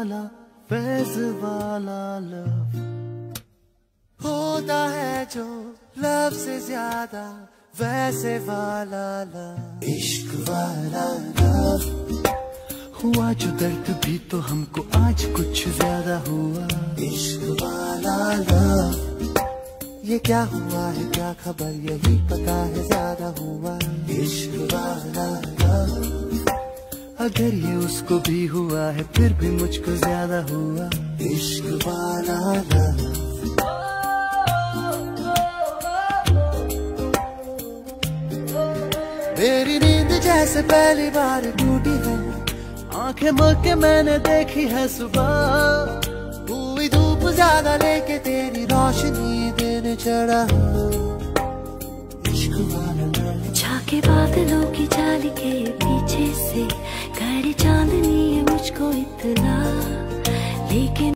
वाला, फैज वाला लव होता है जो लव से ज़्यादा, वैसे वाला लव इश्क वाला लव हुआ जो दर्द भी तो हमको आज कुछ ज़्यादा हुआ। इश्क वाला लव ये क्या हुआ है, क्या खबर, यही पता है, ज़्यादा हुआ। इश्क वाला लव अगर ये उसको भी हुआ है, फिर भी मुझको ज़्यादा हुआ। इश्क वाला मेरी नींद जैसे पहली बार टूटी है। आँखें मग के मैंने देखी है सुबह। हुई धूप ज़्यादा लेके तेरी रोशनी देने चढ़ा। इश्क लव झाके बादलों की जाल के मुझको इतना लेकिन